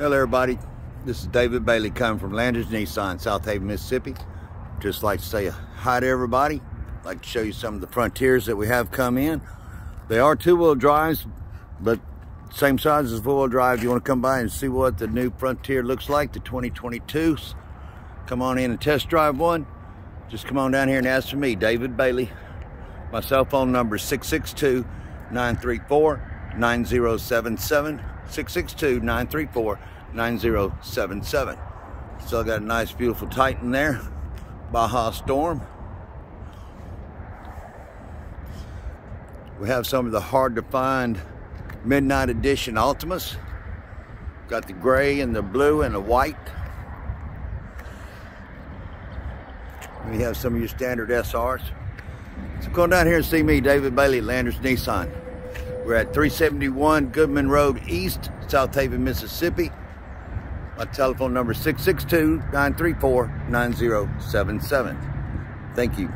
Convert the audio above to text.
Hello everybody, this is David Bailey coming from Landers Nissan, Southaven, Mississippi. Just like to say hi to everybody. like to show you some of the Frontiers that we have come in. They are two-wheel drives, but same size as four-wheel drive. You want to come by and see what the new Frontier looks like, the 2022s. Come on in and test drive one. Just come on down here and ask for me, David Bailey. My cell phone number is 662 934 9077 662 934 9077. Still got a nice, beautiful Titan there. Baja Storm. We have some of the hard to find Midnight Edition Altimas. Got the gray and the blue and the white. We have some of your standard SRs. So come down here and see me, David Bailey, Landers Nissan. We're at 371 Goodman Road East, Southaven, Mississippi. My telephone number is 662-934-9077. Thank you.